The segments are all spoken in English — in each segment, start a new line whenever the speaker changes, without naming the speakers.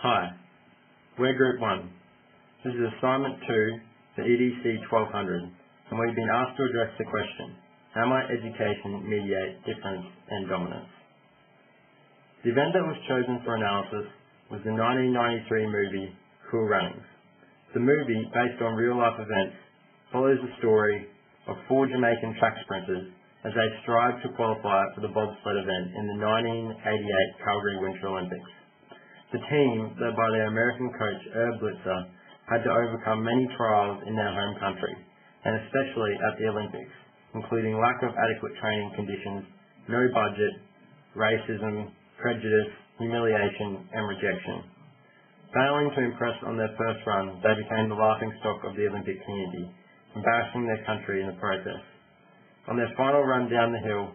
Hi, we're Group 1. This is Assignment 2 for EDC 1200, and we've been asked to address the question, how might education mediate difference and dominance? The event that was chosen for analysis was the 1993 movie Cool Runnings. The movie, based on real-life events, follows the story of four Jamaican track sprinters as they strive to qualify for the bobsled event in the 1988 Calgary Winter Olympics. The team, led by their American coach Irv Blitzer, had to overcome many trials in their home country, and especially at the Olympics, including lack of adequate training conditions, no budget, racism, prejudice, humiliation, and rejection. Failing to impress on their first run, they became the laughingstock of the Olympic community, embarrassing their country in the process. On their final run down the hill,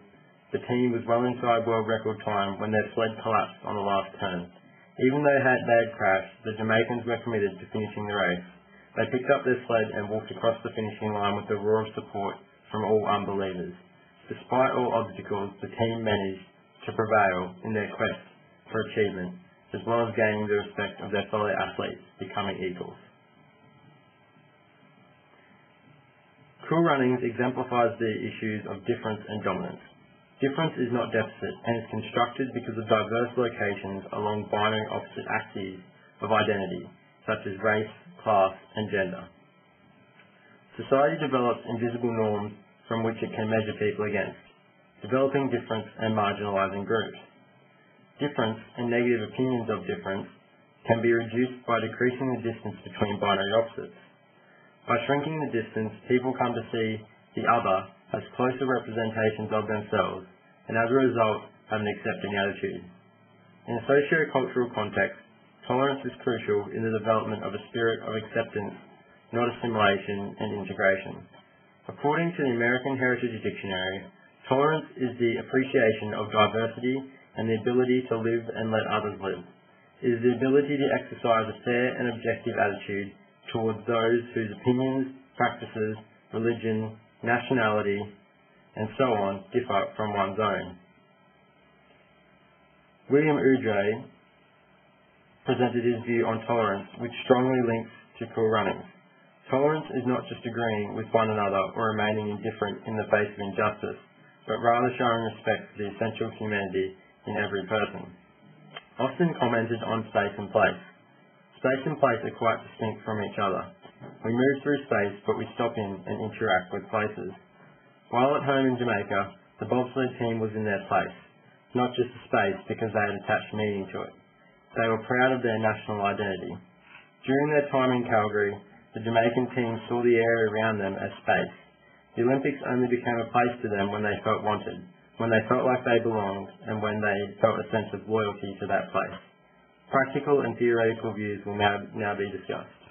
the team was well inside world record time when their sled collapsed on the last turn. Even though they had crashed, the Jamaicans were committed to finishing the race. They picked up their sled and walked across the finishing line with a roar of support from all unbelievers. Despite all obstacles, the team managed to prevail in their quest for achievement, as well as gaining the respect of their fellow athletes, becoming equals. Cool Runnings exemplifies the issues of difference and dominance. Difference is not deficit and is constructed because of diverse locations along binary opposite axes of identity, such as race, class, and gender. Society develops invisible norms from which it can measure people against, developing difference and marginalizing groups. Difference and negative opinions of difference can be reduced by decreasing the distance between binary opposites. By shrinking the distance, people come to see the other as closer representations of themselves, and as a result, have an accepting attitude. In a socio-cultural context, tolerance is crucial in the development of a spirit of acceptance, not assimilation and integration. According to the American Heritage Dictionary, tolerance is the appreciation of diversity and the ability to live and let others live. It is the ability to exercise a fair and objective attitude towards those whose opinions, practices, religion, nationality, and so on differ from one's own. William Udray presented his view on tolerance, which strongly links to cool running. Tolerance is not just agreeing with one another or remaining indifferent in the face of injustice, but rather showing respect for the essential humanity in every person. Austin commented on space and place. Space and place are quite distinct from each other. We move through space, but we stop in and interact with places. While at home in Jamaica, the bobsled team was in their place, not just the space because they had attached meaning to it. They were proud of their national identity. During their time in Calgary, the Jamaican team saw the area around them as space. The Olympics only became a place to them when they felt wanted, when they felt like they belonged, and when they felt a sense of loyalty to that place. Practical and theoretical views will now, now be discussed.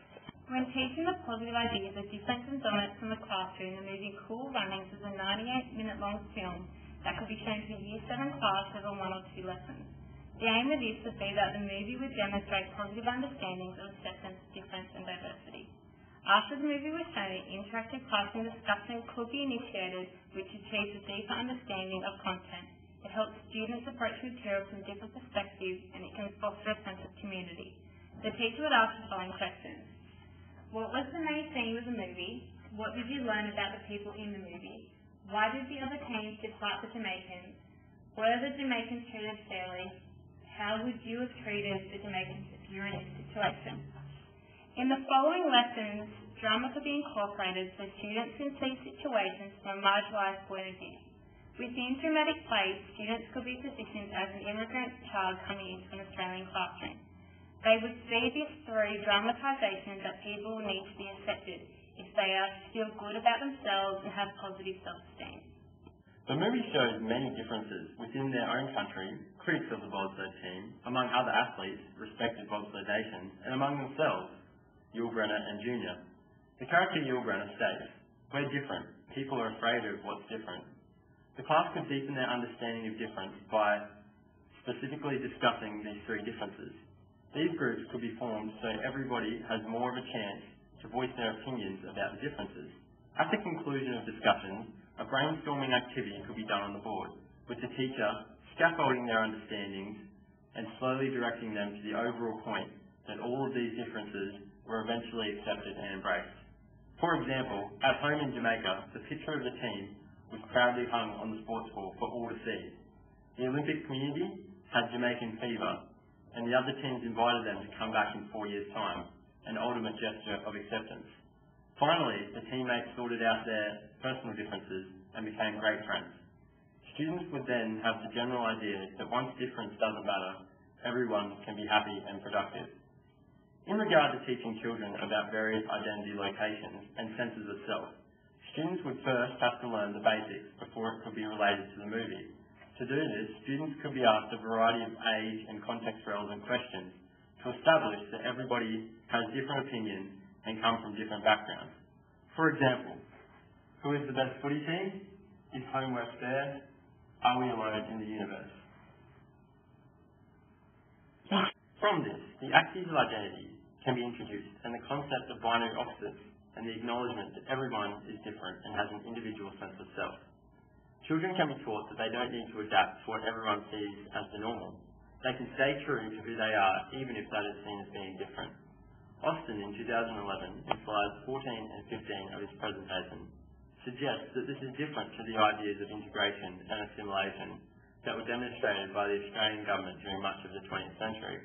When teaching the positive ideas of and dominance in the classroom, the movie Cool Runnings is a 98-minute long film that could be shown to a Year 7 class over one or two lessons. The aim of this would be that the movie would demonstrate positive understandings of acceptance, difference and diversity. After the movie was shown, interactive classroom discussion could be initiated which achieves a deeper understanding of content. It helps students approach material from different perspectives and it can foster a sense of community. The teacher would ask the following questions. What was the main theme of the movie? What did you learn about the people in the movie? Why did the other teams dislike the Jamaicans? Were the Jamaicans treated fairly? How would you have treated the Jamaicans if you were in this situation? In the following lessons, drama could be incorporated so students can see situations from a marginalised point of view. Within dramatic plays, students could be positioned as an immigrant child coming into an Australian classroom. They would see this through dramatisation that people need to be accepted if they are to feel good about themselves and have positive self-esteem.
The movie shows many differences within their own country, critics of the bobsled team, among other athletes, respected bobsled nations, and among themselves, Yul Brenner and Junior. The character Yul Brenner states, We're different. People are afraid of what's different. The class could deepen their understanding of difference by specifically discussing these three differences. These groups could be formed so everybody has more of a chance to voice their opinions about the differences. At the conclusion of discussions, a brainstorming activity could be done on the board, with the teacher scaffolding their understandings and slowly directing them to the overall point that all of these differences were eventually accepted and embraced. For example, at home in Jamaica, the picture of the team was proudly hung on the sports hall for all to see. The Olympic community had Jamaican fever, and the other teams invited them to come back in four years' time, an ultimate gesture of acceptance. Finally, the teammates sorted out their personal differences and became great friends. Students would then have the general idea that once difference doesn't matter, everyone can be happy and productive. In regard to teaching children about various identity locations and senses of self, students would first have to learn the basics before it could be related to the movie. To do this, students could be asked a variety of age and context relevant questions to establish that everybody has different opinions and come from different backgrounds. For example, who is the best footy team? Is home work fair? Are we alone in the universe? From this, the axes of identity can be introduced, and the concept of binary opposites and the acknowledgement that everyone is different and has an individual sense of self. Children can be taught that they don't need to adapt to what everyone sees as the normal. They can stay true to who they are, even if that is seen as being different. Austin, in 2011, in slides 14 and 15 of his presentation, suggests that this is different to the ideas of integration and assimilation that were demonstrated by the Australian government during much of the 20th century.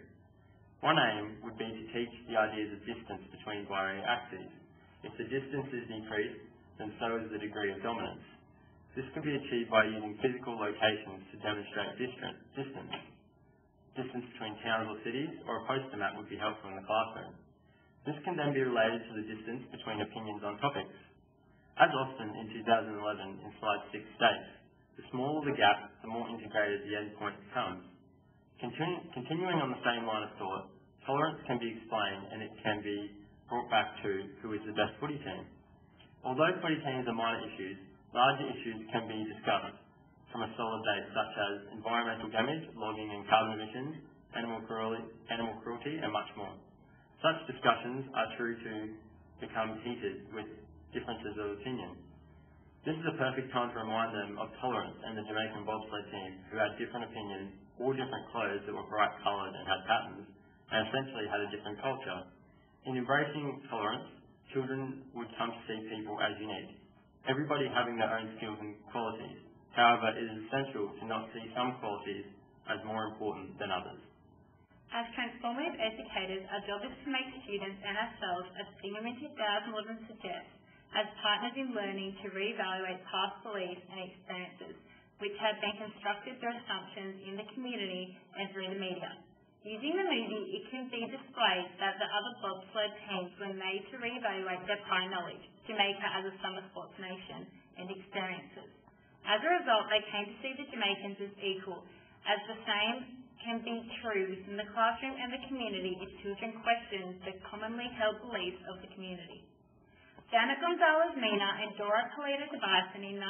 One aim would be to teach the ideas of distance between binary axes. If the distance is increased, then so is the degree of dominance. This can be achieved by using physical locations to demonstrate distance. Distance between towns or cities, or a poster map would be helpful in the classroom. This can then be related to the distance between opinions on topics. As Austin in 2011 in slide 6 states, the smaller the gap, the more integrated the endpoint becomes. Continu- continuing on the same line of thought, tolerance can be explained and it can be brought back to who is the best footy team. Although footy teams are minor issues, larger issues can be discussed from a solid base such as environmental damage, logging and carbon emissions, animal cruelty, and much more. Such discussions are true to become heated with differences of opinion. This is a perfect time to remind them of tolerance and the Jamaican bobsled team who had different opinions all different clothes that were bright coloured and had patterns, and essentially had a different culture. In embracing tolerance, children would come to see people as unique, everybody having their own skills and qualities. However, it is essential to not see some qualities as more important than others.
As transformative educators, our job is to make students and ourselves, as Bingham in 2011 suggests, as partners in learning to reevaluate past beliefs and experiences which have been constructed through assumptions in the community and through the media. Using the movie, it can be displayed that the other bobsled teams were made to reevaluate their prior knowledge, Jamaica as a summer sports nation, and experiences. As a result, they came to see the Jamaicans as equal, as the same can be true within the classroom and the community if children question the commonly held beliefs of the community. Janet Gonzalez Mena and Dora Pulido Tobiassen in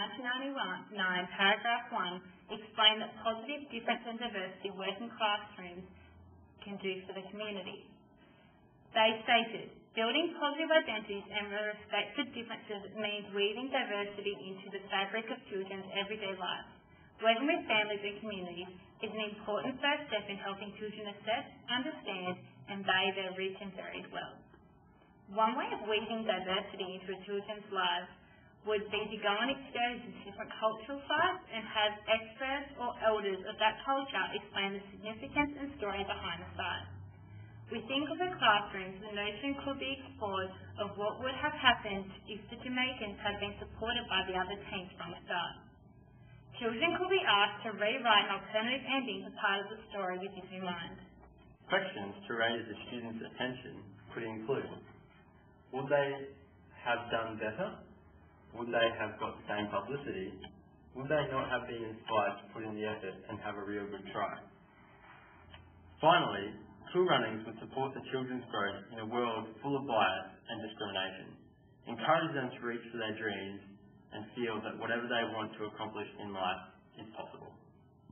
1999, paragraph 1, explained that positive difference and diversity working classrooms can do for the community. They stated, building positive identities and respect for differences means weaving diversity into the fabric of children's everyday lives. Working with families and communities is an important first step in helping children assess, understand, and value their rich and varied world. One way of weaving diversity into a children's lives would be to go and experience different cultural sites and have experts or elders of that culture explain the significance and story behind the site. We think of the classrooms, the notion could be explored of what would have happened if the Jamaicans had been supported by the other teams from the start. Children could be asked to rewrite an alternative ending to part of the story with this in mind.
Questions to raise the students' attention could include would they have done better? Would they have got the same publicity? Would they not have been inspired to put in the effort and have a real good try? Finally, Cool Runnings would support the children's growth in a world full of bias and discrimination, encourage them to reach for their dreams and feel that whatever they want to accomplish in life is possible.